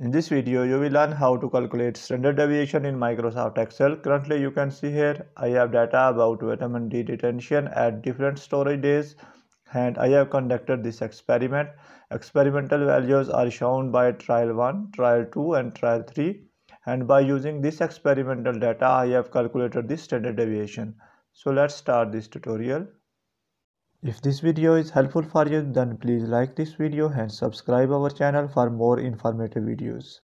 In this video, you will learn how to calculate standard deviation in Microsoft Excel. Currently, you can see here, I have data about vitamin D retention at different storage days and I have conducted this experiment. Experimental values are shown by trial 1, trial 2 and trial 3 and by using this experimental data, I have calculated the standard deviation. So let's start this tutorial. If this video is helpful for you then please like this video and subscribe our channel for more informative videos.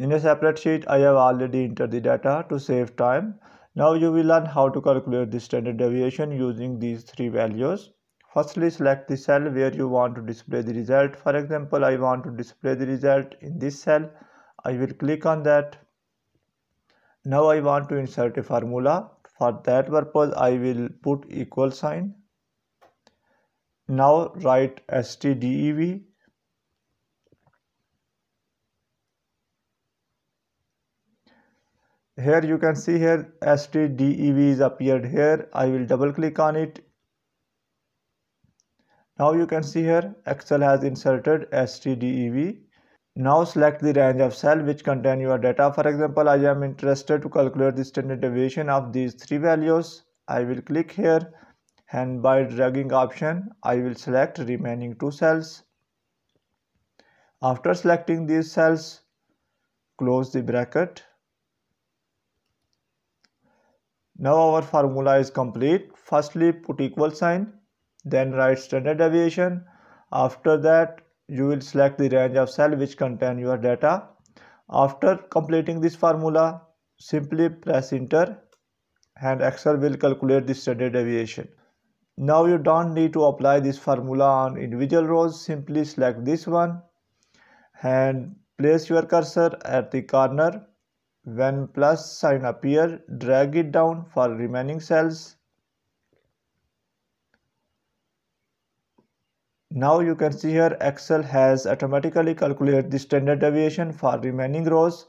In a separate sheet I have already entered the data to save time. Now you will learn how to calculate the standard deviation using these three values. Firstly select the cell where you want to display the result. For example I want to display the result in this cell. I will click on that. Now I want to insert a formula for that purpose I will put equal sign. Now write stdev here you can see here stdev is appeared here. I will double click on it. Now you can see here Excel has inserted stdev now select the range of cell which contain your data. For example, I am interested to calculate the standard deviation of these three values. I will click here and by dragging option, I will select remaining two cells. After selecting these cells, close the bracket. Now our formula is complete. Firstly, put equal sign, then write standard deviation. After that, you will select the range of cell which contain your data. After completing this formula, simply press enter and Excel will calculate the standard deviation. Now you don't need to apply this formula on individual rows, simply select this one and place your cursor at the corner. When plus sign appear, drag it down for remaining cells Now you can see here Excel has automatically calculated the standard deviation for remaining rows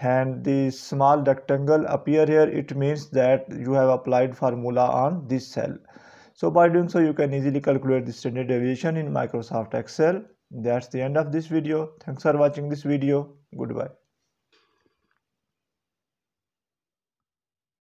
and the small rectangle appear here it means that you have applied formula on this cell. So by doing so you can easily calculate the standard deviation in Microsoft Excel. That's the end of this video. Thanks for watching this video. Goodbye.